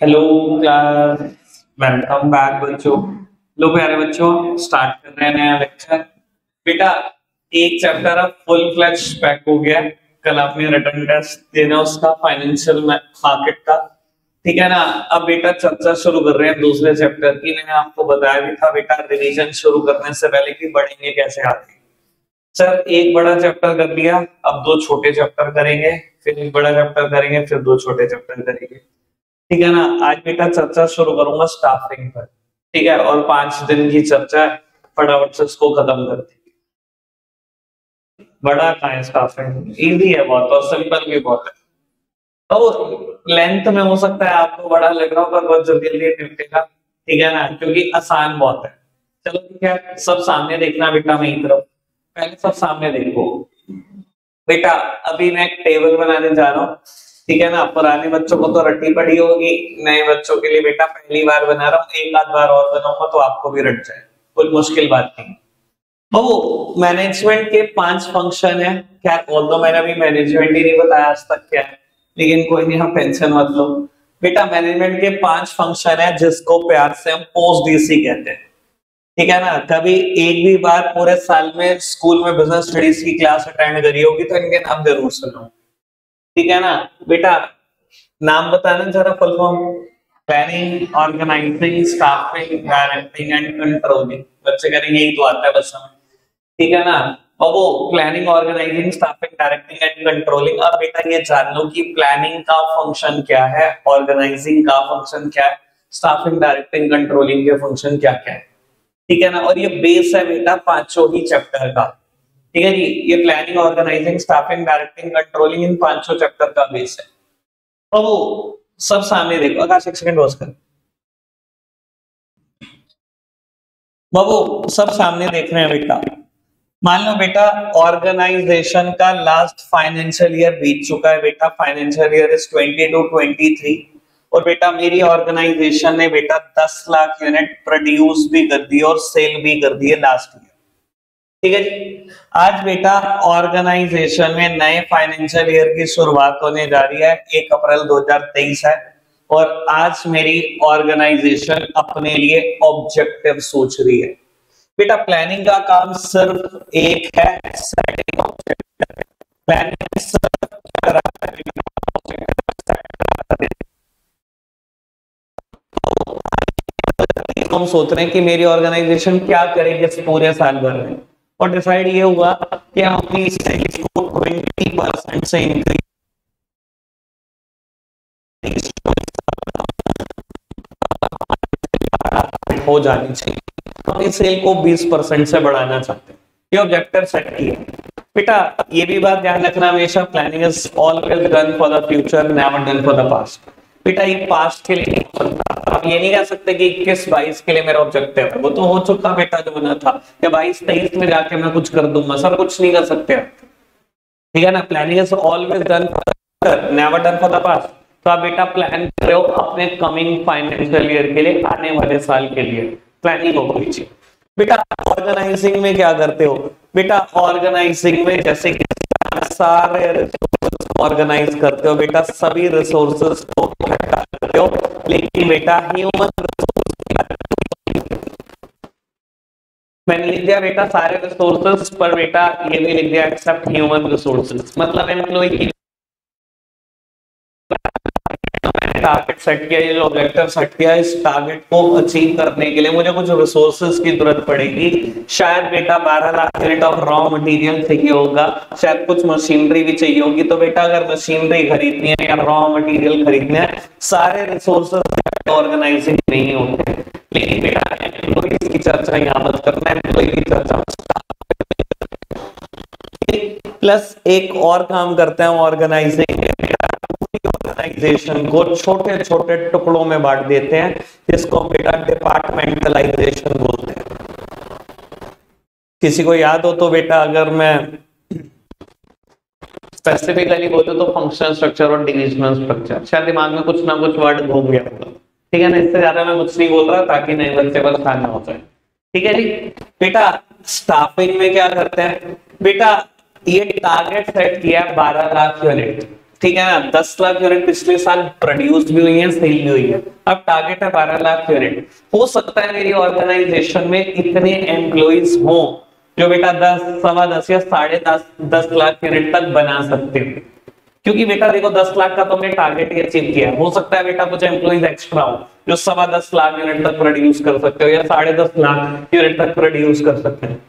Hello class welcome back बच्चों. लो प्यारे बच्चों स्टार्ट कर रहे हैं नया लेक्चर बेटा, एक चैप्टर अब फुल फ्लैश पैक हो गया. कल आपने रिटर्न टेस्ट देना उसका फाइनेंशियल मार्केट का. ठीक है ना? अब बेटा, चर्चा शुरू कर रहे हैं दूसरे चैप्टर की. मैंने आपको बताया भी था, बेटा रिवीजन शुरू करने से पहले कि बढ़ेंगे कैसे आगे. सर एक बड़ा चैप्टर कर लिया, अब दो छोटे चैप्टर करेंगे, फिर एक बड़ा चैप्टर करेंगे, फिर दो छोटे चैप्टर करेंगे. ठीक है ना? आज बेटा चर्चा शुरू करूँगा स्टाफिंग पर। ठीक है? और पाँच दिन की चर्चा फटाफट से इसको खत्म कर दी बड़ा कहा है स्टाफिंग इजी है बहुत और सिंपल भी बहुत है। तो लेंथ में हो सकता है आपको बड़ा लग रहा हो पर बहुत जल्दी जल्दी निपटेगा ठीक है ना? क्योंकि आसान बहुत है। चलो ठीक है, सब सामने देखना बेटा मेरी तरफ़। पहले सब सामने देखो। बेटा, अभी मैं टेबल बनाने जा रहा हूँ। ठीक है ना? पुराने बच्चों को तो रट्टी पड़ी होगी। नए बच्चों के लिए बेटा पहली बार बना रहा हूँ, एक आध बार और बनाऊँगा तो आपको भी रट जाए। कोई मुश्किल बात नहीं। तो मैनेजमेंट के पाँच फ़ंक्शन है। क्या बोल दो मैंने अभी मैनेजमेंट ही नहीं बताया आज तक क्या लेकिन कोई नहीं हम टेंशन मत लो। बेटा मैनेजमेंट के पाँच फ़ंक्शन है जिसको प्यार से हम पोस्ट डीसी कहते हैं। ठीक है ना? कभी एक भी बार पूरे साल में स्कूल में बिज़नेस स्टडीज़ की क्लास अटेंड करी होगी तो इनके नाम ज़रूर सुनो। ठीक है ना? बेटा, नाम बताना जरा full form. Planning organising staffing directing and controlling बच्चे करेंगे यही तो आता है बस हमें। ठीक है ना? और वो planning organising staffing directing and controlling अब बेटा ये जान लो कि प्लानिंग का फ़ंक्शन क्या है ऑर्गेनाइजिंग का फ़ंक्शन क्या है स्टाफिंग डायरेक्टिंग कंट्रोलिंग के फ़ंक्शन क्या क्या है। ठीक है ना? और ये बेस है बेटा पाँचों ही चैप्टर का। ठीक है जी, ये planning organising staffing directing controlling इन पाँचों चैप्टर का बेस है। तो वो सब सामने देखो, आकाश, एक सेकंड बॉस कर। बाबू सब सामने देख रहे हैं बेटा। मान लो बेटा ऑर्गेनाइजेशन का लास्ट फाइनेंशियल ईयर बीत चुका है बेटा। फाइनेंशियल ईयर इज़ 22 टू 23 और बेटा, मेरी ऑर्गेनाइजेशन ने बेटा 10 लाख यूनिट प्रोड्यूस भी कर दी और सेल भी कर दी है लास्ट ईयर ठीक है जी। आज बेटा ऑर्गेनाइजेशन में नए फाइनेंशियल ईयर की शुरुआत होने जा रही है। एक अप्रैल 2023 है और आज मेरी ऑर्गेनाइजेशन अपने लिए ऑब्जेक्टिव सोच रही है। बेटा प्लानिंग का काम सिर्फ़ एक है सेटिंग प्लानिंग सिर्फ़ हम सोच रहे हैं कि मेरी ऑर्गेनाइजेशन क्या करेगी पूरे साल भर में। और डिसाइड ये हुआ कि हम अपनी सेल्स को 20 परसेंट से इंक्रीज हो जानी चाहिए। हम इस सेल को 20 परसेंट से बढ़ाना चाहते हैं। ये ऑब्जेक्टिव सेट किए बेटा, ये भी बात ध्यान रखना हमेशा planning is always done for the future never done for the past बेटा, ये पास्ट के लिए आप ये नहीं कह सकते कि इक्कीस बाईस के लिए मेरा ऑब्जेक्टिव है। वो तो हो चुका बेटा जो बना था। या बाईस तेईस में जाके मैं कुछ कर दूँगा। सर, कुछ नहीं कर सकते ठीक है ना? Planning is always done never done for the past तो आप बेटा प्लान कर रहे हो अपने कमिंग फाइनेंशियल ईयर के लिए, आने वाले साल के लिए। प्लानिंग हो गई बेटा ऑर्गेनाइजिंग में क्या करते हो? बेटा ऑर्गेनाइजिंग में जैसे कि सारे ऑर्गेनाइज करते हो, बेटा सभी रिसोर्सेज को इकट्ठा करते हो, लेकिन बेटा ह्यूमन मैंने लिख दिया बेटा सारे रिसोर्सेज पर बेटा ये भी लिख दिया एक्सेप्ट ह्यूमन रिसोर्सेज मतलब एम्प्लॉय की टारगेट सेट किया, ये ऑब्जेक्टिव सेट किया, इस टारगेट को अचीव करने के लिए मुझे कुछ रिसोर्सेज की ज़रूरत पड़ेगी। शायद बेटा 12 lakh unit of raw material चाहिए होगा, शायद कुछ मशीनरी भी चाहिए होगी। तो बेटा अगर मशीनरी खरीदनी है या रॉ मटेरियल खरीदना है, सारे रिसोर्सेज ऑर्गेनाइजिंग नहीं होते। लेकिन बेटा एम्प्लॉइज की चर्चा यहाँ मत करना एम्प्लॉय की चर्चा प्लस एक और काम करते हैं ऑर्गेनाइजिंग ऑर्गेनाइजेशन को छोटे छोटे टुकड़ों में बांट देते हैं, जिसको बेटा डिपार्टमेंटलाइजेशन बोलते हैं। किसी को याद हो तो बेटा, अगर मैं स्पेसिफिकली बोलूँ तो फंक्शनल स्ट्रक्चर और डिविजनल स्ट्रक्चर शायद दिमाग में कुछ ना कुछ वर्ड घूम गया होगा। ठीक है ना? इससे ज़्यादा मैं कुछ नहीं बोल रहा, ताकि नए बच्चे पर खाना हो जाए। ठीक है जी? बेटा स्टाफिंग में क्या करते हैं? बेटा, ये टारगेट सेट किया है बारह लाख यूनिट ठीक है ना? दस लाख यूनिट पिछले साल प्रोड्यूस भी हुई है सेल भी हुई है। अब टारगेट है बारह लाख यूनिट हो सकता है मेरी ऑर्गेनाइजेशन में इतने एम्प्लॉइज हो जो बेटा दस, सवा दस या साढ़े दस दस लाख यूनिट तक बना सकते हो। क्योंकि बेटा देखो, दस लाख का तुमने टारगेट ही अचीव किया। हो सकता है बेटा कुछ एम्प्लॉइज एक्स्ट्रा हो जो सवा दस लाख यूनिट तक प्रोड्यूस कर सकते हो या साढ़े दस लाख यूनिट तक प्रोड्यूस कर सकते हैं।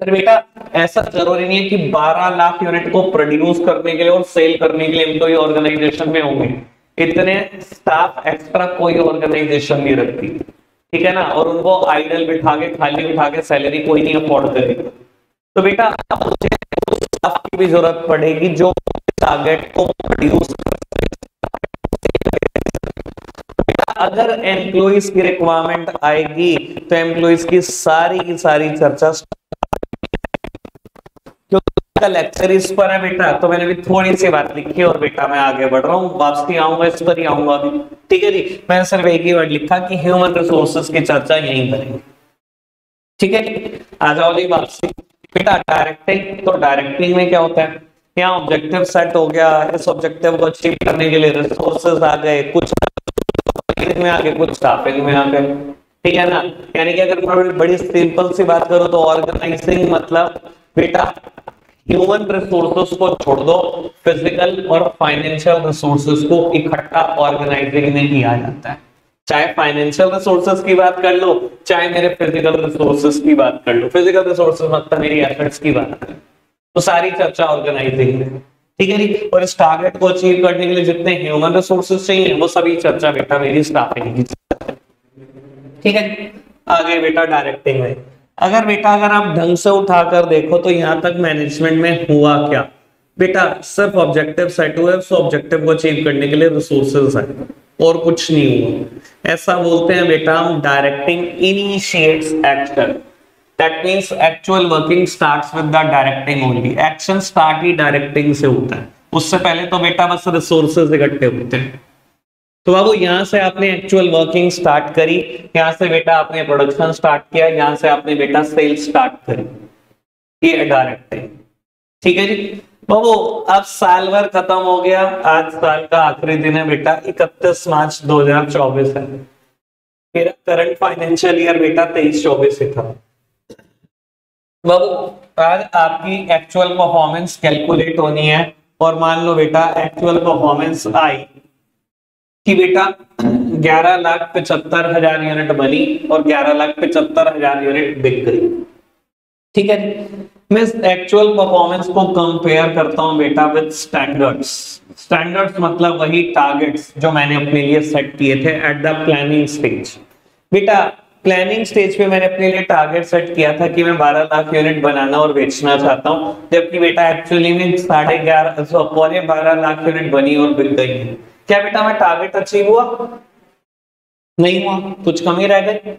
पर बेटा, ऐसा ज़रूरी नहीं है कि 12 लाख यूनिट को प्रोड्यूस करने के लिए और सेल करने के लिए एम्प्लॉय ऑर्गेनाइजेशन में होंगे। इतने स्टाफ एक्स्ट्रा कोई ऑर्गेनाइजेशन नहीं रखती। ठीक है ना? और उनको आइडल बिठा के, खाली बिठा के सैलरी कोई नहीं अफोर्ड करेगा तो बेटा, मुझे स्टाफ की भी ज़रूरत पड़ेगी जो टारगेट को प्रोड्यूस अगर एम्प्लॉइज की रिक्वायरमेंट आएगी तो एम्प्लॉइज की सारी की सारी चर्चा का लेक्चर इस पर है बेटा तो मैंने भी थोड़ी सी बात लिखी और बेटा मैं आगे बढ़ रहा हूँ। वापसी आऊँगा, इस पर ही आऊँगा अभी। ठीक है जी? मैंने सिर्फ़ एक ही वर्ड लिखा कि ह्यूमन रिसोर्सेज की चर्चा यहीं करेंगे ठीक है आ जाओ जी वापसी। बेटा डायरेक्टिंग तो डायरेक्टिंग में क्या होता है? यहाँ ऑब्जेक्टिव सेट हो गया। इस ऑब्जेक्टिव को अचीव करने के लिए रिसोर्सेज आ गए। कुछ में आ गए, कुछ स्टाफिंग में आ गए। ठीक है ना? यानी कि अगर मैं बड़ी सिंपल सी बात करूँ तो ऑर्गेनाइजिंग मतलब बेटा ह्यूमन रिसोर्सेस को छोड़ दो फ़िज़िकल और फाइनेंशियल रिसोर्सेस को इकट्ठा ऑर्गेनाइजिंग में किया जाता है। चाहे फाइनेंशियल रिसोर्सेस की बात कर लो, चाहे मेरे फ़िज़िकल रिसोर्सेस की बात कर लो। फ़िज़िकल रिसोर्सेस मतलब मेरी एफर्ट्स की बात कर तो सारी चर्चा ऑर्गेनाइजिंग में ठीक है जी? और इस टारगेट को अचीव करने के लिए जितने ह्यूमन रिसोर्सेस चाहिए, वो सभी चर्चा बेटा मेरी स्टाफिंग की ठीक है आगे बेटा डायरेक्टिंग में। अगर बेटा, अगर आप ढंग से उठाकर देखो तो यहाँ तक मैनेजमेंट में हुआ क्या? बेटा, सिर्फ़ ऑब्जेक्टिव सेट हुए, उस ऑब्जेक्टिव को अचीव करने के लिए रिसोर्सेज है और कुछ नहीं हुआ। ऐसा बोलते हैं बेटा, हम directing initiates action that means actual working starts with the directing only action start he directing से होता है। उससे पहले तो बेटा बस रिसोर्सेज इकट्ठे होते हैं। तो बाबू, यहाँ से आपने एक्चुअल वर्किंग स्टार्ट करी, यहाँ से बेटा आपने प्रोडक्शन स्टार्ट किया, यहाँ से आपने बेटा सेल स्टार्ट करी। ये डायरेक्ट है। ठीक है जी? बाबू, अब साल भर खत्म हो गया, आज साल का आखिरी दिन है बेटा, इकतीस मार्च 2024 है। मेरा करंट फाइनेंशियल ईयर बेटा तेईस चौबीस से था। बाबू, आज आपकी एक्चुअल परफॉर्मेंस कैलकुलेट होनी है, और मान लो बेटा एक्चुअल परफॉर्मेंस आई कि बेटा, ग्यारह लाख पचहत्तर हज़ार यूनिट बनी और ग्यारह लाख पचहत्तर हज़ार यूनिट बिक गई। ठीक है मैं एक्चुअल परफॉर्मेंस को कंपेयर करता हूँ बेटा विद स्टैंडर्ड्स स्टैंडर्ड्स मतलब वही टारगेट्स जो मैंने अपने लिए सेट किए थे एट द प्लानिंग स्टेज बेटा प्लानिंग स्टेज पे मैंने अपने लिए टारगेट सेट किया था कि मैं 12 लाख यूनिट बनाना और बेचना चाहता हूँ, जबकि बेटा एक्चुअली में साढ़े ग्यारह पौने बारह लाख यूनिट बनी और बिक गई है। क्या बेटा मैं टारगेट अचीव हुआ? नहीं हुआ। कुछ कमी रह गई?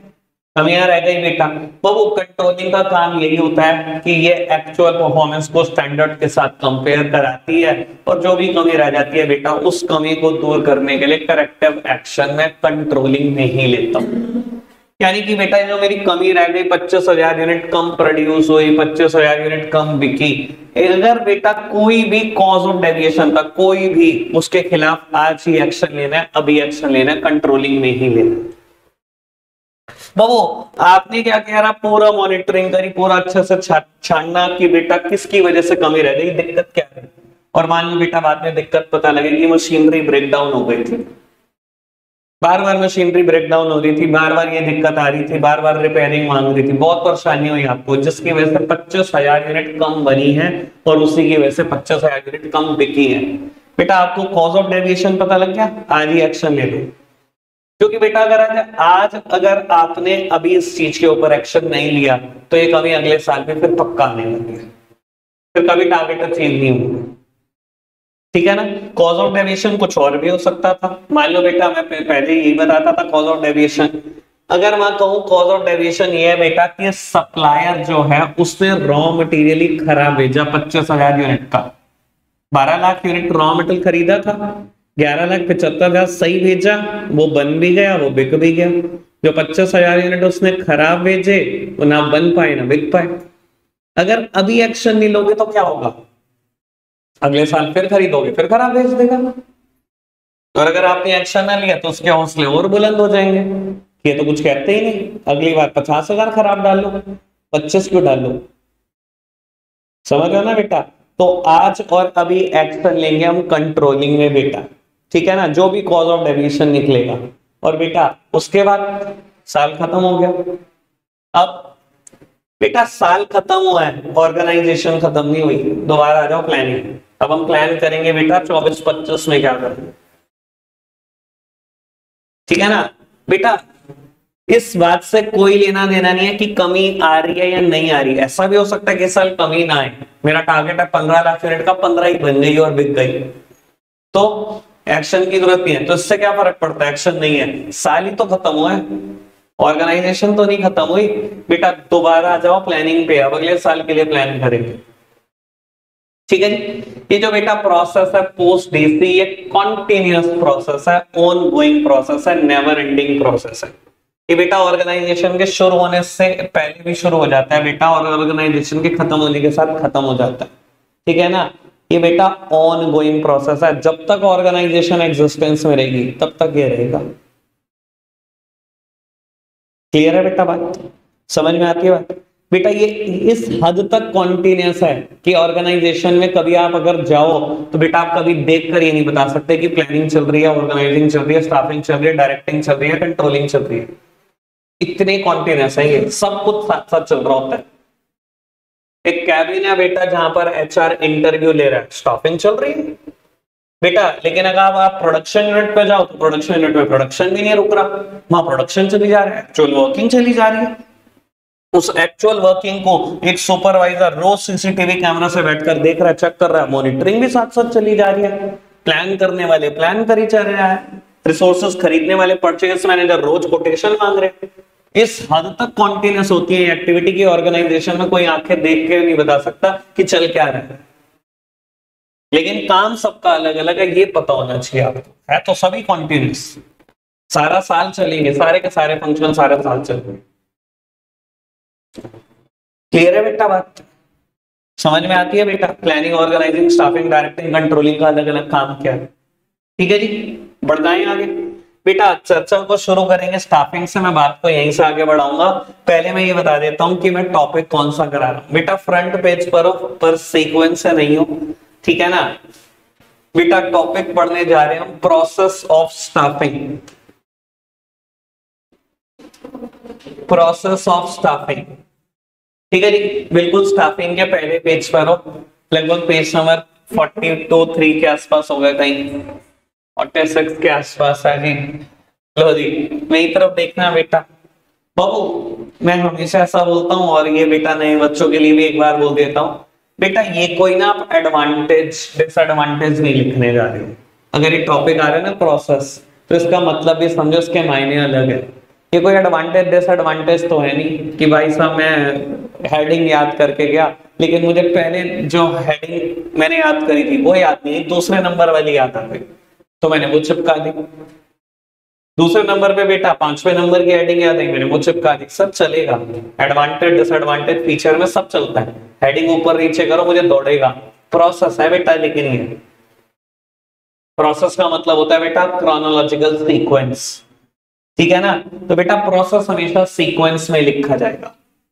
कमियाँ रह गई बेटा। वो कंट्रोलिंग का काम यही होता है कि ये एक्चुअल परफॉर्मेंस को स्टैंडर्ड के साथ कंपेयर कराती है और जो भी कमी रह जाती है बेटा, उस कमी को दूर करने के लिए करेक्टिव एक्शन में कंट्रोलिंग नहीं लेता। यानी कि बेटा, जो मेरी कमी रह गई, पच्चीस हज़ार यूनिट कम प्रोड्यूस हुई, पच्चीस हज़ार यूनिट कम बिकी। अगर बेटा, कोई भी कॉज ऑफ़ डेविएशन था, कोई भी, उसके खिलाफ आज ही एक्शन लेना है, अभी एक्शन लेना है कंट्रोलिंग में ही लेना बाबू, आपने क्या कह रहा पूरा मॉनिटरिंग करी, पूरा अच्छे से छानना कि बेटा, किसकी वजह से कमी रह गई, दिक्कत क्या है और मान लो बेटा, बाद में दिक्कत पता लगेगी मशीनरी ब्रेकडाउन हो गई थी। बार बार मशीनरी ब्रेकडाउन हो रही थी बार बार ये दिक्कत आ रही थी बार बार रिपेयरिंग मांग रही थी। बहुत परेशानी हुई आपको, जिसकी वजह से पच्चीस हज़ार यूनिट कम बनी है और उसी की वजह से पच्चीस हज़ार यूनिट कम बिकी है। बेटा, आपको कॉज ऑफ़ डेविएशन पता लग गया? आज ही एक्शन ले लो। क्योंकि बेटा, अगर आज आज अगर आपने अभी इस चीज़ के ऊपर एक्शन नहीं लिया तो ये कभी अगले साल में फिर पक्का आने लगी फिर कभी टारगेट अचीव नहीं होगा। ठीक है ना? कॉज ऑफ़ डेविएशन कुछ और भी हो सकता था। मान लो बेटा, मैं पहले यही बताता था कॉज ऑफ़ डेविएशन अगर मैं कहूँ कॉज ऑफ़ डेविएशन ये है बेटा कि सप्लायर जो है, उसने रॉ मटेरियल ही खराब भेजा पच्चीस हज़ार यूनिट का। बारह लाख यूनिट रॉ मटेरियल खरीदा था, ग्यारह लाख पचहत्तर हज़ार सही भेजा, वो बन भी गया, वो बिक भी गया। जो पच्चीस हज़ार यूनिट उसने खराब भेजे, वो ना बन पाए, ना बिक पाए। अगर अभी एक्शन नहीं लोगे तो क्या होगा? अगले साल फिर खरीदोगे, फिर खराब बेच देगा। और अगर आपने एक्शन ना लिया तो उसके हौसले और बुलंद हो जाएँगे। ये तो कुछ कहते ही नहीं। अगली बार पचास हज़ार खराब डाल लो पच्चीस क्यों डाल? लो समझ रहे ना बेटा? तो आज और अभी एक्शन लेंगे हम कंट्रोलिंग में बेटा। ठीक है ना? जो भी कॉज ऑफ़ डेविएशन निकलेगा। और बेटा, उसके बाद साल खत्म हो गया। अब बेटा, साल खत्म हुआ है। ऑर्गेनाइजेशन खत्म नहीं हुई। दोबारा आ जाओ प्लानिंग अब हम प्लान करेंगे बेटा चौबीस पच्चीस में क्या करें? ठीक है ना? बेटा, इस बात से कोई लेना देना नहीं है कि कमी आ रही है या नहीं आ रही है। ऐसा भी हो सकता है कि साल कमी ना आए। मेरा टारगेट है पंद्रह लाख यूनिट का, पंद्रह ही बन गई और बिक गई। तो एक्शन की ज़रूरत नहीं है। तो इससे क्या फ़र्क पड़ता है? एक्शन नहीं है। साल ही तो खत्म हुआ है। ऑर्गेनाइजेशन तो नहीं खत्म हुई। बेटा, दोबारा आ जाओ प्लानिंग पे। अब अगले साल के लिए प्लान करेंगे। ठीक है ये जो बेटा प्रोसेस है post D C continuous process है ऑन गोइंग प्रोसेस है नेवर एंडिंग प्रोसेस है। ये बेटा ऑर्गेनाइजेशन के शुरू होने से पहले भी शुरू हो जाता है बेटा और ऑर्गेनाइजेशन के खत्म होने के साथ खत्म हो जाता है। ठीक है ना? ये बेटा ऑन गोइंग प्रोसेस है। जब तक ऑर्गेनाइजेशन एग्जिस्टेंस में रहेगी, तब तक ये रहेगा। क्लियर है बेटा बात? समझ में आती है बात? बेटा, ये इस हद तक कॉन्टिन्यूस है कि ऑर्गेनाइजेशन में कभी आप अगर जाओ तो बेटा आप कभी देख कर ये नहीं बता सकते कि प्लानिंग चल रही है ऑर्गेनाइजिंग चल रही है स्टाफिंग चल रही है डायरेक्टिंग चल रही है कंट्रोलिंग चल रही है। इतने कॉन्टिन्यूस है ये, सब कुछ साथ साथ चल रहा होता है। एक कैबिन है बेटा, जहाँ पर एचआर इंटरव्यू ले रहा है स्टाफिंग चल रही है। बेटा, लेकिन अगर आप प्रोडक्शन यूनिट पे जाओ तो प्रोडक्शन यूनिट में प्रोडक्शन भी नहीं रुक रहा। वहाँ प्रोडक्शन चली जा रहा है एक्चुअल वर्किंग चली जा रही है। उस एक्चुअल वर्किंग को एक सुपरवाइजर रोज सीसीटीवी कैमरा से बैठकर देख रहा है चेक कर रहा है मॉनिटरिंग भी साथ साथ चली जा रही है। प्लान करने वाले प्लान करी चल रहा है। रिसोर्सेस खरीदने वाले परचेज मैनेजर रोज कोटेशन मांग रहे हैं। इस हद तक कॉन्टिन्यूस होती है एक्टिविटी की। ऑर्गेनाइजेशन में कोई आँखें देख के नहीं बता सकता कि चल क्या रहा है। लेकिन काम सबका अलग अलग है, ये पता होना चाहिए आपको। है तो सभी कॉन्टिन्यूस सारा साल चलेंगे, सारे के सारे फ़ंक्शन सारा साल चलेंगे। क्लियर है बेटा बात? समझ में आती है बेटा? Planning organising staffing directing controlling का अलग अलग काम क्या है? ठीक है जी? बढ़ आगे। बेटा, चर्चा को शुरू करेंगे। स्टाफिंग से मैं बात को यहीं से आगे बढ़ाऊँगा। पहले मैं ये बता देता हूँ कि मैं टॉपिक कौन सा करा रहा हूँ। बेटा फ्रंट पेज पर हो, पर सीक्वेंस से नहीं हो। ठीक है ना? बेटा टॉपिक पढ़ने जा रहे हैं। Process of staffing process of staffing ठीक है जी? बिल्कुल स्टाफिंग के पहले पेज पर हो। लगभग page number forty two three के आसपास हो गए कहीं। फोर्टी सिक्स के आसपास है जी। लो जी, मेरी तरफ़ देखना बेटा। बाबू, मैं हमेशा ऐसा बोलता हूँ और ये बेटा नए बच्चों के लिए भी एक बार बोल देता हूँ। बेटा, ये कोई ना आप एडवांटेज डिसएडवांटेज नहीं लिखने जा रहे हो। अगर ये टॉपिक आ रहा है ना प्रोसेस तो इसका मतलब भी समझो इसके मायने अलग है। ये कोई एडवांटेज डिसएडवांटेज तो है नहीं कि भाई साहब मैं हेडिंग याद करके गया। लेकिन मुझे पहले जो हेडिंग मैंने याद करी थी, वो याद नहीं दूसरे नंबर वाली याद आ गई। तो मैंने वो चिपका दी। दूसरे नंबर पे बेटा पाँचवें नंबर की हेडिंग याद है मैंने वो चिपका दी। सब चलेगा। एडवांटेज डिसएडवांटेज फीचर में सब चलता है। हेडिंग ऊपर नीचे करो, मुझे दौड़ेगा। प्रोसेस है बेटा, लेकिन प्रोसेस का मतलब होता है बेटा क्रोनोलॉजिकल सीक्वेंस ठीक है ना? तो बेटा प्रोसेस हमेशा सीक्वेंस में लिखा जाएगा।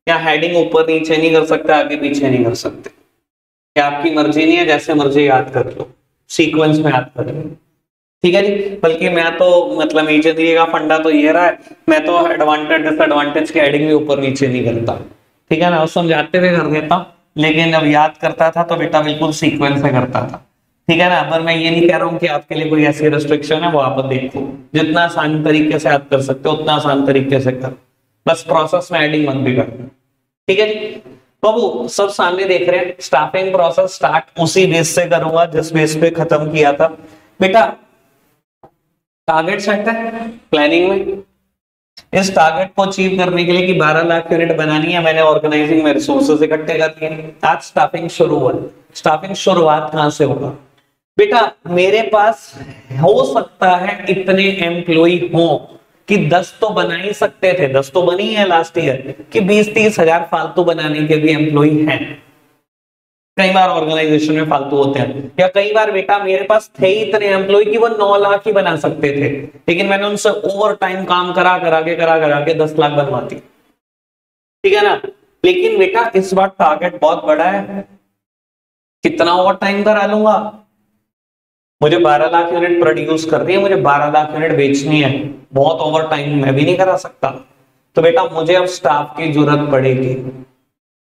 क्या हेडिंग ऊपर नीचे नहीं कर सकते, आगे पीछे नहीं कर सकते। क्या आपकी मर्ज़ी नहीं है, जैसे मर्ज़ी याद कर लो। सीक्वेंस में याद कर लो। ठीक है जी? बल्कि मैं तो मतलब इंजीनियरिंग का फंडा तो ये रहा है, मैं तो एडवांटेज डिसएडवांटेज की हेडिंग भी ऊपर नीचे नहीं करता। ठीक है ना? समझाते हुए कर देता लेकिन अब याद करता था तो बेटा बिल्कुल सीक्वेंस में करता था। ठीक है ना? पर मैं ये नहीं कह रहा हूँ कि आपके लिए कोई ऐसी रेस्ट्रिक्शन है, वो आप देखो। जितना आसान तरीके से आप कर सकते हो, उतना आसान तरीके से कर। बस प्रोसेस में एडिंग बंद भी कर ठीक है बाबू, सब सामने देख रहे हैं। स्टाफिंग प्रोसेस स्टार्ट उसी बेस से करूँगा, जिस बेस पे खत्म किया था। बेटा टारगेट सेट है प्लानिंग में। इस टारगेट को अचीव करने के लिए कि 12 लाख यूनिट बनानी है, मैंने ऑर्गेनाइजिंग में रिसोर्सेज इकट्ठे कर दिए आज स्टाफिंग शुरू हुआ। स्टाफिंग शुरुआत कहाँ से होगा? बेटा, मेरे पास हो सकता है इतने एम्प्लॉय हो कि दस तो बना ही सकते थे। दस तो बनी है लास्ट ईयर कि बीस, तीस हज़ार फालतू बनाने के भी एम्प्लॉय हैं। कई बार ऑर्गेनाइजेशन में फालतू होते हैं। या कई बार बेटा, मेरे पास थे इतने एम्प्लॉय कि वो नौ लाख ही बना सकते थे। लेकिन मैंने उनसे ओवर टाइम काम करा करा के, करा करा के दस लाख बनवाती ठीक है ना? लेकिन बेटा, इस बार टारगेट बहुत बड़ा है। कितना ओवर टाइम करा लूँगा? मुझे 12 लाख यूनिट प्रोड्यूस कर रही है, मुझे 12 लाख यूनिट बेचनी है। बहुत ओवर टाइम मैं भी नहीं करा सकता। तो बेटा, मुझे अब स्टाफ की ज़रूरत पड़ेगी।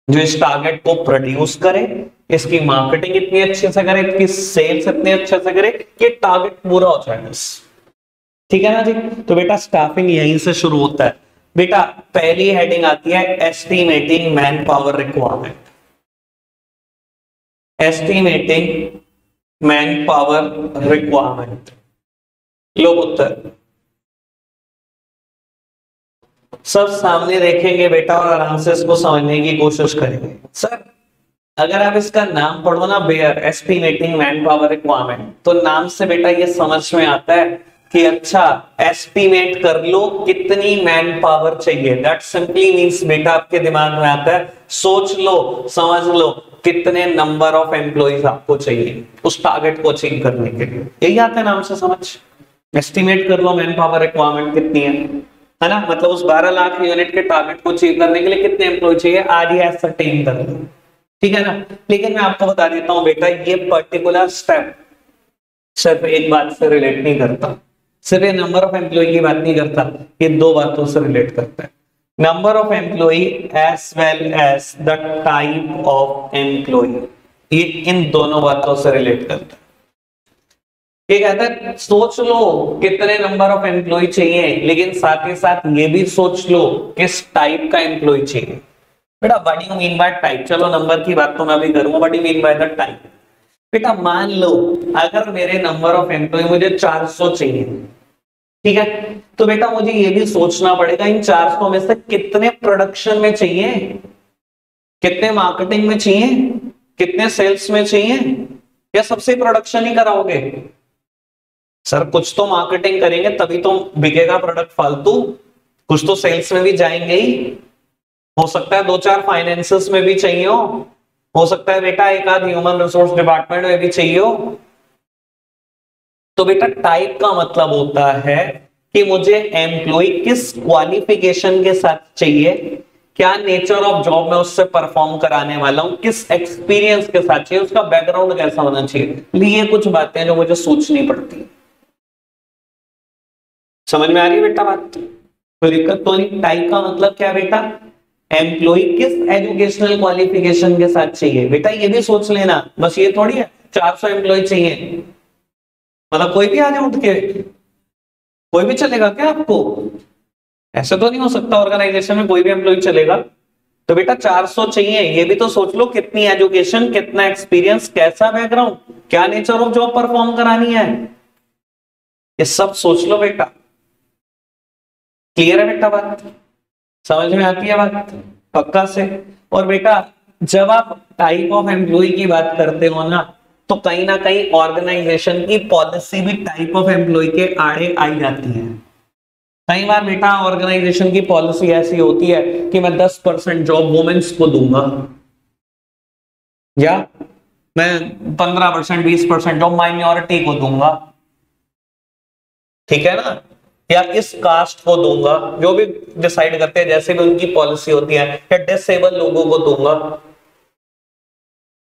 जो इस टारगेट को प्रोड्यूस करे, इसकी मार्केटिंग इतनी अच्छे से करे, इसकी सेल्स इतने अच्छे से करे कि टारगेट पूरा हो जाए ठीक है ना जी? तो बेटा स्टाफिंग यहीं से शुरू होता है। बेटा, पहली हेडिंग आती है estimating manpower requirement estimating manpower requirement लोग उत्तर सब सामने देखेंगे बेटा और आराम से इसको समझने की कोशिश करेंगे। सर, अगर आप इसका नाम पढ़ो ना बेयर एस्टिमेटिंग मैन पावर रिक्वायरमेंट तो नाम से बेटा ये समझ में आता है। कि अच्छा एस्टिमेट कर लो कितनी मैन पावर चाहिए। दैट सिंपली मींस बेटा आपके दिमाग में आता है, सोच लो, समझ लो कितने नंबर ऑफ़ एम्प्लॉइज आपको चाहिए उस टारगेट को अचीव करने के लिए। यही आता है नाम से समझ। एस्टिमेट कर लो मैन पावर रिक्वायरमेंट कितनी है। है ना? मतलब उस 12 लाख यूनिट के टारगेट को अचीव करने के लिए कितने एम्प्लॉय चाहिए, आज ही एसरटेन कर लो। ठीक है ना? लेकिन मैं आपको बता देता हूँ बेटा, ये पर्टिकुलर स्टेप सिर्फ़ एक बात से रिलेट नहीं करता। सिर्फ़ ये नंबर ऑफ़ एम्प्लॉय की बात नहीं करता, ये दो बातों से रिलेट करता है। Number of employ as well as the type of employ ये इन दोनों बातों से रिलेट करता है। ये कहता है, सोच लो कितने नंबर ऑफ़ एम्प्लॉय चाहिए, लेकिन साथ ही साथ ये भी सोच लो किस टाइप का एम्प्लॉय चाहिए। बेटा what you mean by type चलो नंबर की बात तो मैं अभी करूँगा what you mean by the type बेटा मान लो, अगर मेरे नंबर ऑफ़ एम्प्लॉय मुझे 400 चाहिए, ठीक है? तो बेटा मुझे ये भी सोचना पड़ेगा, इन 400 में से कितने प्रोडक्शन में चाहिए? कितने मार्केटिंग में चाहिए? कितने सेल्स में चाहिए? या सबसे प्रोडक्शन ही कराओगे? सर, कुछ तो मार्केटिंग करेंगे, तभी तो बिकेगा प्रोडक्ट फालतू। कुछ तो सेल्स में भी जाएँगे ही। हो सकता है दो चार फाइनेंसेस में भी चाहिए हो। हो सकता है, बेटा, एक आध ह्यूमन रिसोर्स डिपार्टमेंट में भी चाहिए हो। तो बेटा टाइप का मतलब होता है कि मुझे एम्प्लॉय किस क्वालिफिकेशन के साथ चाहिए, क्या नेचर ऑफ़ जॉब में उससे परफॉर्म कराने वाला हूँ, किस एक्सपीरियंस के साथ चाहिए, उसका बैकग्राउंड कैसा होना चाहिए। ये कुछ बातें जो मुझे सोचनी पड़ती समझ में आ रही है बेटा बात? कोई दिक्कत तो नहीं? टाइप का मतलब क्या बेटा? एम्प्लॉय किस एजुकेशनल क्वालिफिकेशन के साथ चाहिए? बेटा, ये भी सोच लेना। बस ये थोड़ी है 400 एम्प्लॉय चाहिए। मतलब कोई भी आ जाए उठ के। कोई भी चलेगा क्या आपको? ऐसे तो नहीं हो सकता ऑर्गेनाइजेशन में कोई भी एम्प्लॉय चलेगा। तो बेटा 400 चाहिए। ये भी तो सोच लो कितनी एजुकेशन कितना एक्सपीरियंस कैसा बैकग्राउंड क्या नेचर ऑफ़ जॉब परफॉर्म करानी है। ये सब सोच लो बेटा। क्लियर है बेटा बात? समझ में आती है बात? पक्का से? और बेटा, जब आप टाइप ऑफ़ एम्प्लॉय की बात करते हो ना तो कहीं ना कहीं ऑर्गेनाइजेशन की पॉलिसी भी टाइप ऑफ़ एम्प्लॉय के आड़े आई जाती है। कई बार बेटा ऑर्गेनाइजेशन की पॉलिसी ऐसी होती है कि मैं 10 परसेंट जॉब वुमेन्स को दूँगा। या मैं 15 परसेंट, बीस परसेंट जॉब माइनॉरिटी को दूँगा। ठीक है ना? या इस कास्ट को दूँगा, जो भी डिसाइड करते हैं, जैसे भी उनकी पॉलिसी होती है, या डिसेबल लोगों को दूँगा।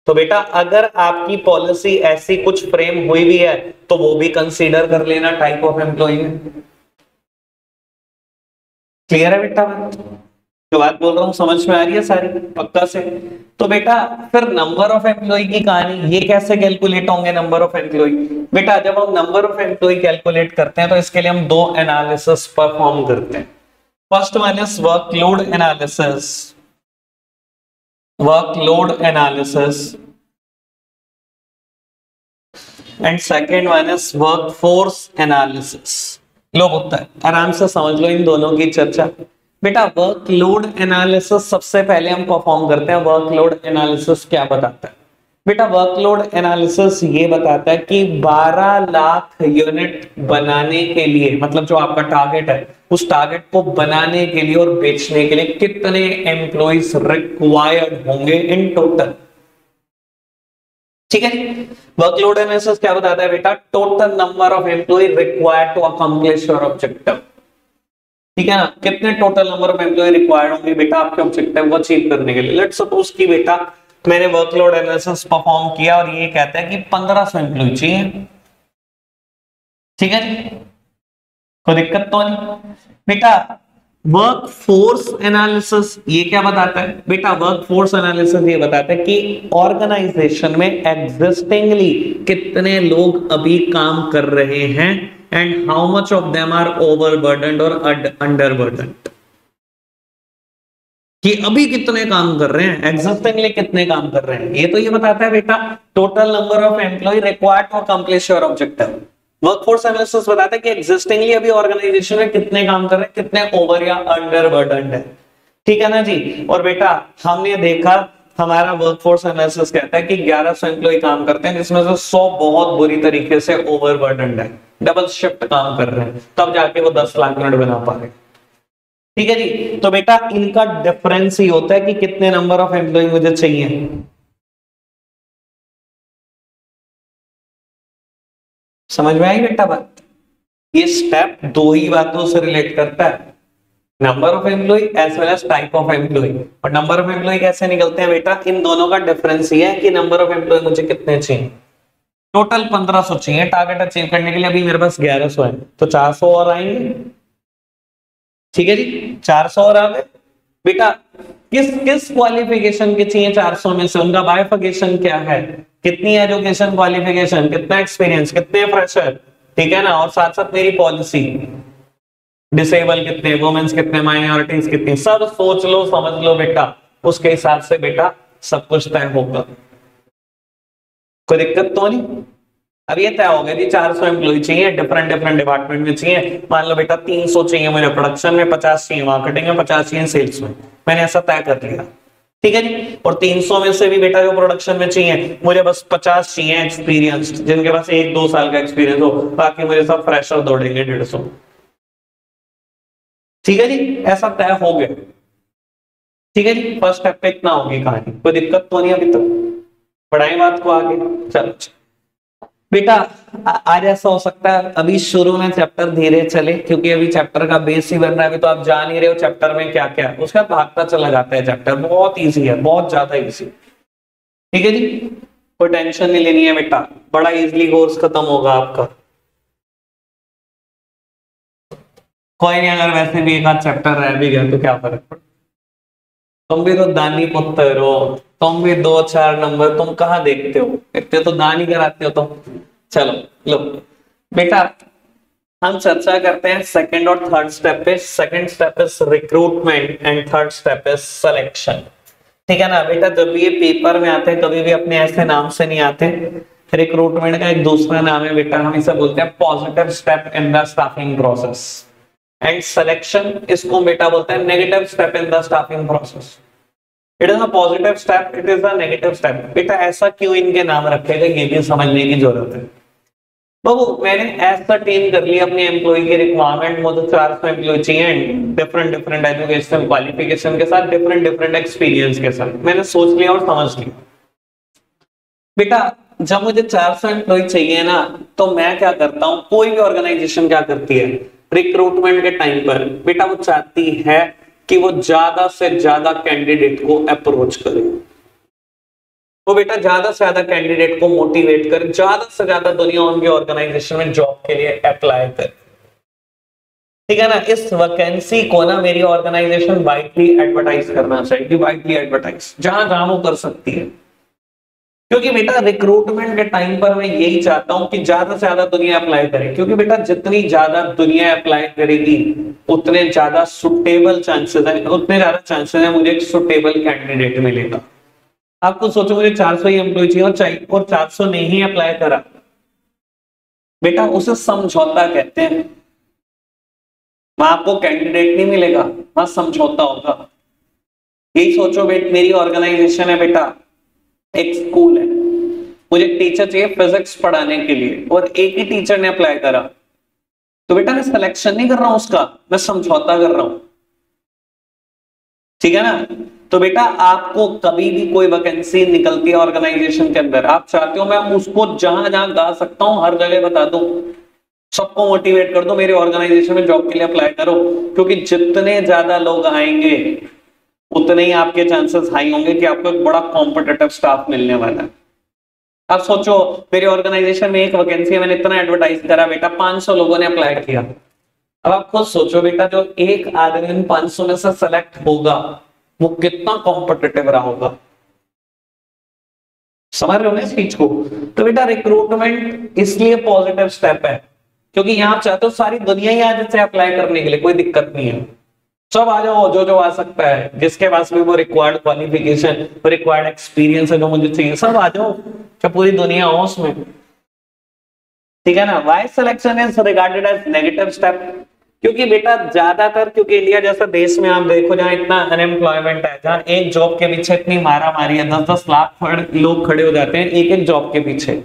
तो बेटा, अगर आपकी पॉलिसी ऐसी कुछ फ्रेम हुई भी है तो वो भी कंसीडर कर लेना टाइप ऑफ़ एम्प्लॉय क्लियर है बेटा जो बात बोल रहा हूँ, समझ में आ रही है सारी पक्का से? तो बेटा, फिर नंबर ऑफ़ एम्प्लॉय की कहानी, ये कैसे कैलकुलेट होंगे नंबर ऑफ़ एम्प्लॉय बेटा, जब हम नंबर ऑफ़ एम्प्लॉय कैलकुलेट करते हैं तो इसके लिए हम दो एनालिसिस परफॉर्म करते हैं। First one is workload analysis workload analysis. And second one is workforce analysis. लो उत्तर आराम से समझ लो इन दोनों की चर्चा। बेटा वर्कलोड एनालिसिस सबसे पहले हम परफॉर्म करते हैं। वर्कलोड एनालिसिस क्या बताता है? बेटा वर्कलोड एनालिसिस ये बताता है कि 12 लाख यूनिट बनाने के लिए मतलब जो आपका टारगेट है, उस टारगेट को बनाने के लिए और बेचने के लिए कितने एम्प्लॉइज रिक्वायर्ड होंगे इन टोटल ठीक है? वर्कलोड एनालिसिस क्या बताता है बेटा? Total number of employ required to accomplish your objective ठीक है ना? कितने total number of employ required होंगे बेटा? आपके ऑब्जेक्टिव को अचीव करने के लिए। लेट सपोज़ की बेटा, मैंने वर्कलोड एनालिसिस परफॉर्म किया और ये कहता है कि 1500 एम्प्लॉय चाहिए। ठीक है जी? कोई दिक्कत तो नहीं? बेटा वर्क फोर्स एनालिसिस ये क्या बताता है? बेटा वर्क फोर्स एनालिसिस ये बताता है कि ऑर्गेनाइजेशन में एग्जिस्टिंगली कितने लोग अभी काम कर रहे हैं and how much of them are overburden और अंडरबर्डन कि अभी कितने काम कर रहे हैं एग्जिस्टिंगली कितने काम कर रहे हैं? ये तो ये बताता है बेटा total number of employ required to complete your objective workforce analysis बताता है कि एग्जिस्टिंगली अभी ऑर्गेनाइजेशन में कितने काम कर रहे हैं, कितने ओवर या अंडर बर्डन है। ठीक है ना जी? और बेटा, हमने देखा, हमारा वर्कफोर्स एनालिसिस कहता है कि 1100 एम्प्लॉय काम करते हैं, जिसमें से 100 बहुत बुरी तरीके से ओवर बर्डन है। डबल शिफ्ट काम कर रहे हैं। तब जाके वो 10 लाख मिनट बना पा रहे ठीक है जी? तो बेटा, इनका डिफरेंस ही होता है कि कितने नंबर ऑफ़ एम्प्लॉय मुझे चाहिए। समझ में आई बेटा बात? ये स्टेप दो ही बातों से रिलेट करता है। Number of employ as well as type of employ और नंबर ऑफ़ एम्प्लॉय कैसे निकलते हैं बेटा? इन दोनों का डिफरेंस ये है कि नंबर ऑफ़ एम्प्लॉय मुझे कितने चाहिए। टोटल 1500 चाहिए। टारगेट अचीव करने के लिए अभी मेरे पास 1100 है। तो 400 और आएँगे। ठीक है जी? 400 और आ गए। बेटा किस किस क्वालिफिकेशन के चाहिए 400 में से? उनका बायोफिकेशन क्या है? कितनी एजुकेशन क्वालिफिकेशन कितना एक्सपीरियंस कितने फ्रेशर ठीक है ना? और साथ साथ मेरी पॉलिसी डिसेबल कितने? वुमेन्स कितने? माइनॉरिटीज कितनी? सब सोच लो, समझ लो बेटा। उसके हिसाब से बेटा सब कुछ तय होगा। कोई दिक्कत तो नहीं? अब ये तय हो गया जी 400 एम्प्लॉय चाहिए डिफरेंट डिफरेंट डिपार्टमेंट में चाहिए। मान लो बेटा 300 चाहिए मुझे प्रोडक्शन में 50 चाहिए मार्केटिंग में 50 चाहिए सेल्स में। मैंने ऐसा तय कर लिया। ठीक है जी? और 300 में से भी बेटा जो प्रोडक्शन में चाहिए, मुझे बस 50 चाहिए एक्सपीरियंस जिनके पास एक, दो साल का एक्सपीरियंस हो। बाकी मुझे सब फ्रेशर दौड़ेंगे डेढ़ सौ। ठीक है जी? ऐसा तय हो गया। ठीक है जी? फ़र्स्ट स्टेप पे इतना होगी कहानी। कोई दिक्कत तो नहीं अभी तक? पढ़ाई बात को आगे। चलो। बेटा, आज ऐसा हो सकता है, अभी शुरू में चैप्टर धीरे चले, क्योंकि अभी चैप्टर का बेस ही बन रहा है, अभी तो आप जान ही रहे हो चैप्टर में क्या क्या है। उसका भागता चला जाता है चैप्टर बहुत इजी है, बहुत ज़्यादा इजी ठीक है जी? कोई टेंशन नहीं लेनी है बेटा, बड़ा इजीली कोर्स खत्म होगा आपका। कोई नहीं, अगर वैसे भी एक आध चैप्टर रह भी गया तो क्या फ़र्क पड़ता? तुम भी तो दानी पुत्र हो तुम भी दो चार नंबर, तुम कहा देखते हो? इतने तो दान कराते हो तुम। चलो, लो। बेटा, हम चर्चा करते हैं सेकंड और थर्ड स्टेप पे। Second step is recruitment and third step is selection ठीक है ना? बेटा, जब भी ये पेपर में आते हैं, कभी भी अपने ऐसे नाम से नहीं आते। रिक्रूटमेंट का एक दूसरा नाम है बेटा, हम इसे बोलते हैं positive step in the staffing process and selection इसको बेटा बोलते हैं negative step in the staffing process it is a positive step it is a negative step बेटा ऐसा क्यों इनके नाम रखे गए ये भी समझने की ज़रूरत है। बाबू, मैंने ऐसा टीम कर लिया अपनी एम्प्लॉय की रिक्वायरमेंट मुझे चार सौ एम्प्लॉय चाहिए डिफरेंट डिफरेंट एजुकेशन क्वालिफिकेशन के साथ डिफरेंट डिफरेंट एक्सपीरियंस के साथ। मैंने सोच लिया और समझ लिया। बेटा, जब मुझे 400 एम्प्लॉय चाहिए ना तो मैं क्या करता हूँ? कोई भी ऑर्गेनाइजेशन क्या करती है? रिक्रूटमेंट के टाइम पर, बेटा वो चाहती है कि वो ज़्यादा से ज़्यादा कैंडिडेट को अप्रोच करे। वो बेटा ज़्यादा से ज़्यादा कैंडिडेट को मोटिवेट कर, ज़्यादा से ज़्यादा दुनिया उनके ऑर्गेनाइजेशन में जॉब के लिए अप्लाई करे। ठीक है ना? इस वैकेंसी को ना मेरी ऑर्गेनाइजेशन वाइडली एडवर्टाइज करना चाहिए वाइडली एडवर्टाइज जहाँ जहाँ वो कर सकती है। क्योंकि बेटा रिक्रूटमेंट के टाइम पर मैं यही चाहता हूँ कि ज़्यादा से ज़्यादा दुनिया अप्लाई करे। क्योंकि बेटा, जितनी ज़्यादा दुनिया अप्लाई करेगी, उतने ज़्यादा सुटेबल चांसेस है, उतने ज़्यादा चांसेस है मुझे एक सुटेबल कैंडिडेट मिलेगा। आपको सोचो, मुझे 400 ही एम्प्लॉय चाहिए और चाहिए और 400 नहीं ही अप्लाई करा। बेटा, उसे समझौता कहते हैं। वहाँ आपको कैंडिडेट नहीं मिलेगा, वहाँ समझौता होगा। यही सोचो, बेट, मेरी ऑर्गेनाइजेशन है बेटा। एक स्कूल है। मुझे टीचर चाहिए फिजिक्स पढ़ाने के लिए। और एक ही टीचर ने अप्लाई करा। तो बेटा मैं सिलेक्शन नहीं कर रहा हूँ उसका, मैं समझौता कर रहा हूँ। ठीक है ना? तो बेटा आपको कभी भी कोई वैकेंसी निकलती है ऑर्गेनाइजेशन के अंदर। आप चाहते हो मैं उसको जहाँ जहाँ गा सकता हूँ, हर जगह बता दूँ। सबको मोटिवेट कर दो, मेरे ऑर्गेनाइजेशन में जॉब के लिए अप्लाई करो। क्योंकि जितने ज़्यादा लोग आएँगे उतने ही आपके चांसेस हाई होंगे कि आपको एक बड़ा कॉम्पिटेटिव स्टाफ मिलने वाला है। आप सोचो, मेरे ऑर्गेनाइजेशन में एक वैकेंसी है, मैंने इतना एडवर्टाइज करा, बेटा 500 लोगों ने अप्लाई किया। अब आप खुद सोचो बेटा, जो एक आदमी इन 500 में से सेलेक्ट होगा, वो कितना कॉम्पिटेटिव रहा होगा। समझ रहे हो ना इस चीज़ को? तो बेटा रिक्रूटमेंट इसलिए पॉजिटिव स्टेप है, क्योंकि यहाँ आप चाहते हो सारी दुनिया ही आज से अप्लाई करने के लिए, कोई दिक्कत नहीं है। सब आ जाओ, जो जो आ सकता है। जिसके पास भी वो रिक्वायर्ड क्वालिफिकेशन रिक्वायर्ड एक्सपीरियंस है जो मुझे चाहिए, सब आ जाओ। क्या पूरी दुनिया हो उसमें? ठीक है ना? Why's selection is regarded as negative step क्योंकि बेटा, ज़्यादातर क्योंकि इंडिया जैसा देश में आप देखो, जहाँ इतना अनएम्प्लॉयमेंट है, जहाँ एक जॉब के पीछे इतनी मारा मारी है, दस दस लाख लोग खड़े हो जाते हैं एक एक जॉब के पीछे।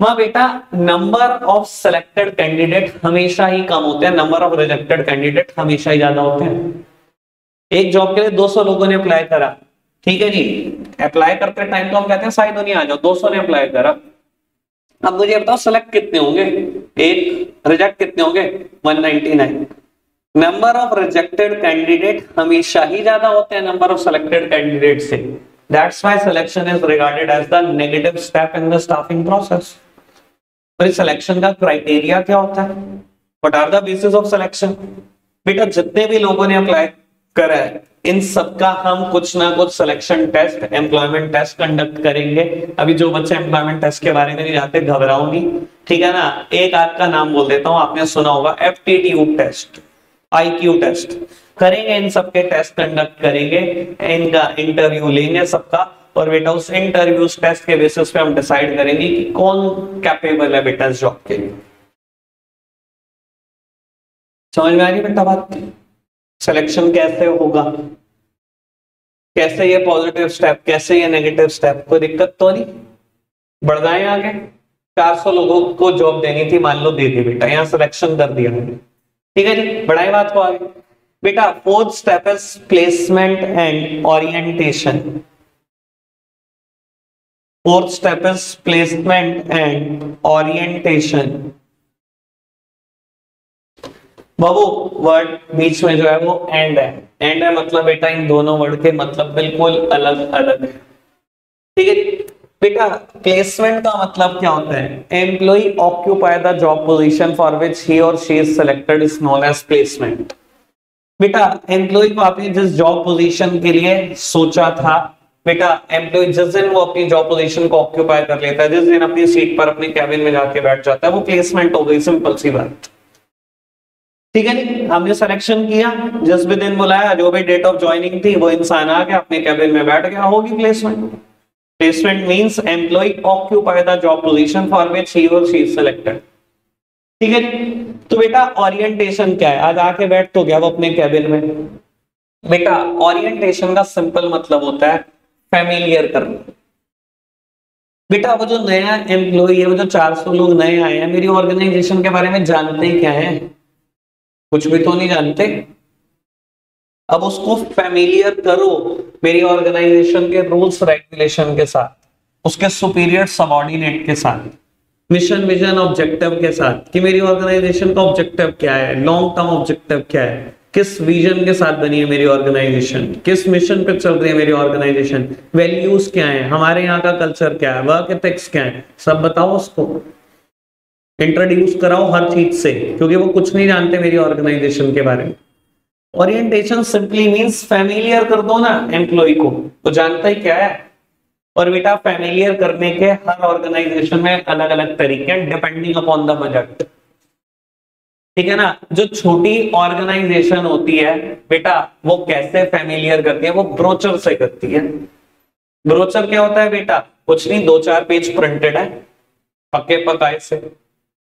वहाँ बेटा नंबर ऑफ़ सिलेक्टेड कैंडिडेट हमेशा ही कम होते हैं। नंबर ऑफ़ रिजेक्टेड कैंडिडेट हमेशा ही ज़्यादा होते हैं। एक जॉब के लिए 200 लोगों ने अप्लाई करा। ठीक है जी? अप्लाई करते टाइम तो हम कहते हैं, सारी दुनिया आ जाओ। 200 ने अप्लाई करा। अब मुझे बताओ सेलेक्ट कितने होंगे? एक रिजेक्ट कितने होंगे? 199 नंबर ऑफ़ रिजेक्टेड कैंडिडेट हमेशा ही ज़्यादा होते हैं नंबर ऑफ़ सिलेक्टेड कैंडिडेट से। That's why selection is regarded as the negative step in the staffing process फिर सिलेक्शन का क्राइटेरिया क्या होता है? What are the basis of selection बेटा, जितने भी लोगों ने अप्लाई करा है, इन सबका हम कुछ ना कुछ selection test employment test conduct करेंगे। अभी जो बच्चे एम्प्लॉयमेंट टेस्ट के बारे में नहीं जाते घबराऊँगी। ठीक है ना? एक आध का नाम बोल देता हूँ, आपने सुना होगा एफ़ टेस्ट आईक्यू टेस्ट करेंगे इन सबके टेस्ट कंडक्ट करेंगे, इनका इंटरव्यू लेंगे सबका। और बेटा उस इंटरव्यू टेस्ट के बेसिस पे हम डिसाइड करेंगे कि कौन कैपेबल है बेटा इस जॉब के लिए। समझ में आ रही बेटा बात? सिलेक्शन कैसे होगा? कैसे ये पॉजिटिव स्टेप कैसे ये नेगेटिव स्टेप कोई दिक्कत तो नहीं? बढ़ जाए आगे 400 लोगों को जॉब देनी थी, मान लो दे दी बेटा। यहाँ सिलेक्शन कर दिया मैंने ठीक है जी? बढ़ाए बात को आगे। बेटा fourth step is placement and orientation fourth step is placement and orientation बाबू वर्ड बीच में जो है वो एंड है। एंड है मतलब बेटा, इन दोनों वर्ड के मतलब बिल्कुल अलग अलग है। ठीक है? बेटा प्लेसमेंट का मतलब क्या होता है? Employ occupy the job position for which he or she is selected is known as placement बेटा एम्प्लॉय को आपने जिस जॉब पोजीशन के लिए सोचा था बेटा एम्प्लॉय जिस दिन वो अपनी जॉब पोजीशन को ऑक्यूपाई कर लेता है, जिस दिन अपनी सीट पर, अपने कैबिन में जाके बैठ जाता है, वो प्लेसमेंट हो गई सिंपल सी बात। ठीक है हमने सिलेक्शन किया, जिस भी दिन बुलाया, जो भी डेट ऑफ़ ज्वाइनिंग थी, वो इंसान आ गया, अपने कैबिन में बैठ गया, होगी placement placement means employ occupy the job position for which he or she selected ठीक है तो बेटा ओरिएंटेशन क्या है? आज आके बैठ तो गया वो अपने कैबिन में। बेटा ओरिएंटेशन का सिंपल मतलब होता है फैमिलियर करना। बेटा, वो जो नया एम्प्लॉय है, वो जो 400 लोग नए आए हैं, मेरी ऑर्गेनाइजेशन के बारे में जानते क्या है? कुछ भी तो नहीं जानते। अब उसको फैमिलियर करो मेरी ऑर्गेनाइजेशन के रूल्स रेगुलेशन के साथ, उसके सुपीरियर सबॉर्डिनेट के साथ मिशन विजन ऑब्जेक्टिव के साथ, कि मेरी ऑर्गेनाइजेशन का ऑब्जेक्टिव क्या है? लॉन्ग टर्म ऑब्जेक्टिव क्या है? किस विजन के साथ बनी है मेरी ऑर्गेनाइजेशन किस मिशन पे चल रही है मेरी ऑर्गेनाइजेशन वैल्यूज़ क्या है? हमारे यहाँ का कल्चर क्या है? वर्क एथिक्स क्या है? सब बताओ उसको। इंट्रोड्यूस कराओ हर चीज़ से, क्योंकि वो कुछ नहीं जानते मेरी ऑर्गेनाइजेशन के बारे में। ओरिएंटेशन सिंपली मींस फैमिलियर कर दो ना एम्प्लॉय को। वो जानता ही क्या है? और बेटा फैमिलियर करने के हर ऑर्गेनाइजेशन में अलग अलग तरीके डिपेंडिंग अपॉन द बजट ठीक है ना? जो छोटी ऑर्गेनाइजेशन होती है, बेटा, वो कैसे फैमिलियर करती है? वो ब्रोचर से करती है। ब्रोचर क्या होता है बेटा? कुछ नहीं दो चार पेज प्रिंटेड है। पक्के पकाए से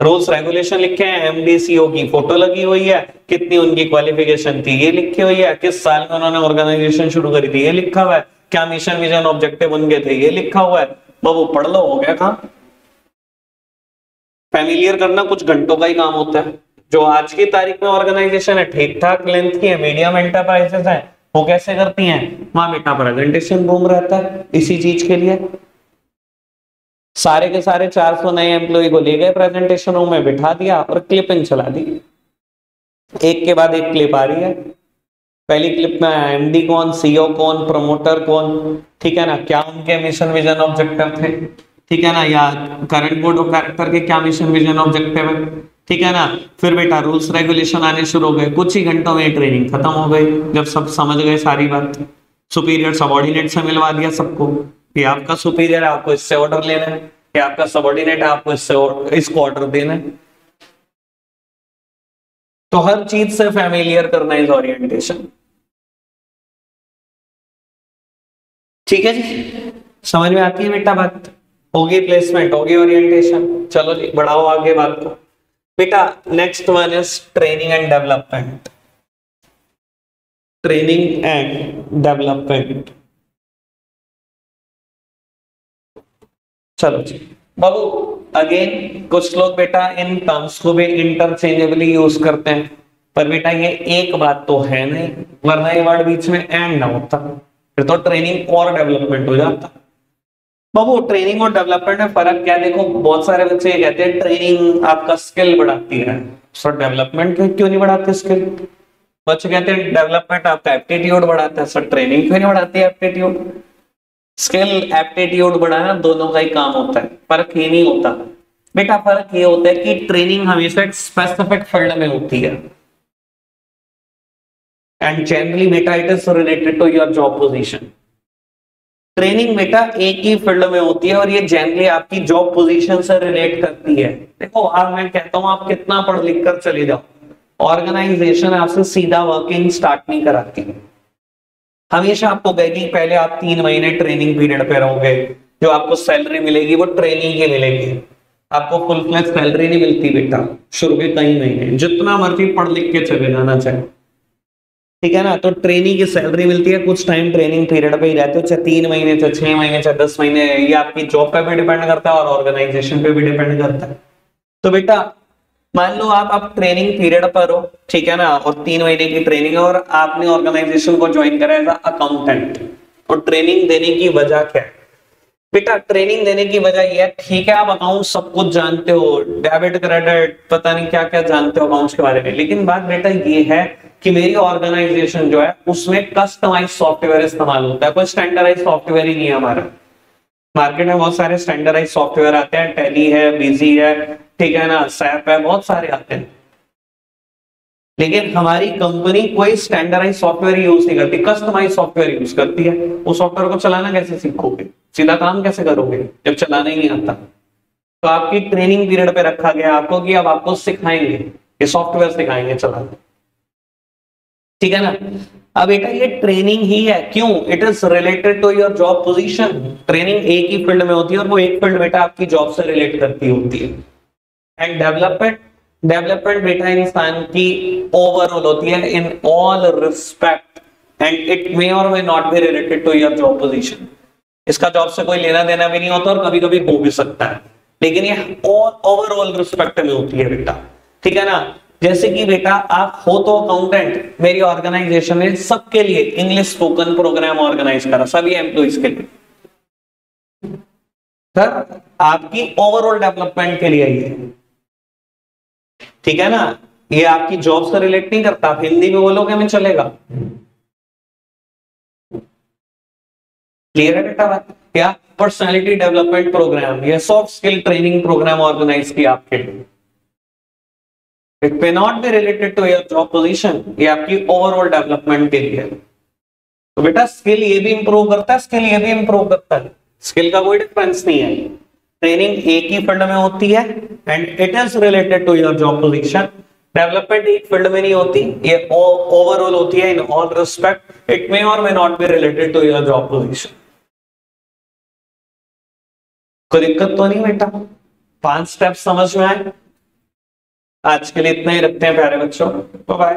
रूल्स रेगुलेशन लिखे हैं एमडीसीओ की फ़ोटो लगी हुई है। कितनी उनकी क्वालिफिकेशन थी, ये लिखी हुई है। किस साल में उन्होंने ऑर्गेनाइजेशन शुरू करी थी, ये लिखा हुआ है। क्या मिशन विजन ऑब्जेक्टिव उनके थे, ये लिखा हुआ है। बाबू, पढ़ लो, हो गया कहा फैमिलियर करना कुछ घंटों का ही काम होता है। जो आज की तारीख में ऑर्गेनाइजेशन है ठीक ठाक लेंथ की है मीडियम एंटरप्राइजेस है, वो कैसे करती हैं? वहाँ बेटा प्रेजेंटेशन बूम रहता है, इसी चीज़ के लिए। सारे के सारे 400 नए एम्प्लॉय को ले गए प्रेजेंटेशन में, बिठा दिया और क्लिपिंग चला दी। एक के बाद एक क्लिप आ रही है। पहली क्लिप में एमडी कौन सीईओ कौन प्रमोटर कौन, ठीक है ना, क्या उनके मिशन विजन ऑब्जेक्टिव थे? ठीक है ना, या करंट बोर्ड ऑफ़ डायरेक्टर के क्या मिशन विजन ऑब्जेक्टिव है? ठीक है ना? फिर बेटा रूल्स रेगुलेशन आने शुरू हो गए। कुछ ही घंटों में ट्रेनिंग खत्म हो गई। जब सब समझ गए सारी बात सुपीरियर सबॉर्डिनेट से मिलवा दिया सबको ये आपका सुपीरियर आपको इससे ऑर्डर लेना है। ये आपका सबॉर्डिनेट आपको इससे इसको ऑर्डर देना है। तो हर चीज़ से फैमिलियर करना इज़ ओरिएंटेशन ठीक है जी? समझ में आती है बेटा बात? होगी प्लेसमेंट होगी ओरिएंटेशन चलो जी, बढ़ाओ आगे बात को। बेटा next one is training and development training and development चलो जी। बाबू अगेन कुछ लोग बेटा इन टर्म्स को भी इंटरचेंजेबली यूज़ करते हैं। पर बेटा, ये एक बात तो है नहीं। वरना ये वर्ड बीच में एंड ना होता। फिर तो ट्रेनिंग और डेवलपमेंट हो जाता। बाबू ट्रेनिंग और डेवलपमेंट में फ़र्क क्या देखो, बहुत सारे बच्चे ये कहते हैं ट्रेनिंग आपका स्किल बढ़ाती है। सर डेवलपमेंट क्यों नहीं बढ़ाते स्किल बच्चे कहते हैं डेवलपमेंट आपका एप्टीट्यूड बढ़ाता है। सर ट्रेनिंग क्यों नहीं बढ़ाती है एप्टीट्यूड स्किल एप्टीट्यूड बढ़ाना दोनों का ही काम होता है। फ़र्क ये नहीं होता। बेटा, फ़र्क ये होता है कि ट्रेनिंग हमेशा एक स्पेसिफिक फ़ील्ड में होती है। एंड जनरली बेटा it is related to your job position training बेटा एक ही फ़ील्ड में होती है और ये जनरली आपकी जॉब पोजीशन से रिलेट करती है। देखो आज मैं कहता हूँ, आप कितना पढ़ लिख कर चले जाओ। ऑर्गेनाइजेशन आपसे सीधा वर्किंग स्टार्ट नहीं कराती। हमेशा आपको कहेगी पहले आप तीन महीने ट्रेनिंग पीरियड पे रहोगे। जो आपको सैलरी मिलेगी, वो ट्रेनिंग की मिलेगी। आपको फुल फ्लैश सैलरी नहीं मिलती बेटा, शुरू के कई महीने। जितना मर्ज़ी पढ़ लिख के चले जाना चाहे ठीक है ना? तो ट्रेनिंग की सैलरी मिलती है, कुछ टाइम ट्रेनिंग पीरियड पे ही रहते हो, चाहे तीन महीने, चाहे छह महीने, चाहे दस महीने, ये आपकी जॉब पे भी डिपेंड करता है और ऑर्गेनाइजेशन पे भी डिपेंड करता है। तो बेटा, मान लो आप अब ट्रेनिंग पीरियड पर हो, ठीक है ना? और तीन महीने की ट्रेनिंग है और आपने ऑर्गेनाइजेशन को ज्वाइन करा एज अकाउंटेंट और ट्रेनिंग देने की वजह क्या है? बेटा ट्रेनिंग देने की वजह यह है, ठीक है, आप अकाउंट सब कुछ जानते हो डेबिट क्रेडिट पता नहीं क्या क्या जानते हो अकाउंट्स के बारे में, लेकिन बात बेटा ये है कि मेरी ऑर्गेनाइजेशन जो है, उसमें कस्टमाइज सॉफ्टवेयर इस्तेमाल होता है। कोई स्टैंडर्डाइज सॉफ्टवेयर ही नहीं है हमारा। मार्केट में बहुत सारे स्टैंडर्डाइज सॉफ्टवेयर आते हैं। टैली है बिज़ी है, ठीक है ना? सैप है, बहुत सारे आते हैं। लेकिन हमारी कंपनी कोई स्टैंडर्डाइज सॉफ्टवेयर यूज़ नहीं करती। कस्टमाइज सॉफ्टवेयर यूज़ करती है। वो सॉफ्टवेयर को चलाना कैसे सीखोगे? सीधा काम कैसे करोगे? जब चलाना ही नहीं आता। तो आपकी ट्रेनिंग पीरियड पे रखा गया आपको कि अब आपको सिखाएँगे। ये सॉफ्टवेयर सिखाएँगे चलाना। ठीक है ना? अब बेटा, ये ट्रेनिंग ही है। क्यों? It is related to your job position training एक ही फ़ील्ड में होती है और वो एक फ़ील्ड बेटा आपकी जॉब से रिलेट करती होती है। एंड डेवलपमेंट डेवलपमेंट बेटा इंसान की ओवरऑल होती है in all respect and it may or may not be related to your job position इसका जॉब से कोई लेना देना भी नहीं होता और कभी कभी हो भी सकता है। लेकिन ये ओवरऑल रिस्पेक्ट में होती है बेटा। ठीक है ना? जैसे कि बेटा, आप हो तो अकाउंटेंट मेरी ऑर्गेनाइजेशन ने सबके लिए इंग्लिश स्पोकन प्रोग्राम ऑर्गेनाइज करा, सभी एम्प्लॉइज के लिए। सर, आपकी ओवरऑल डेवलपमेंट के लिए ठीक है ना? ये आपकी जॉब से रिलेट नहीं करता, आप हिंदी में बोलोगे में चलेगा। क्लियर है बेटा बात? क्या पर्सनालिटी डेवलपमेंट प्रोग्राम या soft skill training program organize किया आपके लिए। It may not be related to your job position ये आपकी ओवरऑल डेवलपमेंट के लिए। तो बेटा स्किल ये भी इंप्रूव करता है स्किल ये भी इंप्रूव करता है। स्किल का कोई डिफरेंस नहीं है। ट्रेनिंग एक ही फ़ील्ड में होती है and it is related to your job position development एक फ़ील्ड में नहीं होती, ये ओवरऑल होती है in all respect it may or may not be related to your job position कोई दिक्कत तो नहीं बेटा? पाँच स्टेप समझ में आए? आज के लिए इतना ही रखते हैं प्यारे बच्चों। बाय